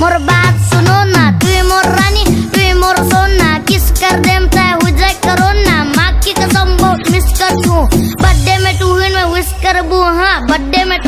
मोर बात सुनो ना तू मोर रानी तू मोर सोना. किस कर दे हो जाए करो ना. माँ की कसम, बहुत मिस कर तू बर्थडे में तू हिन में विश करबू हाँ बर्थडे में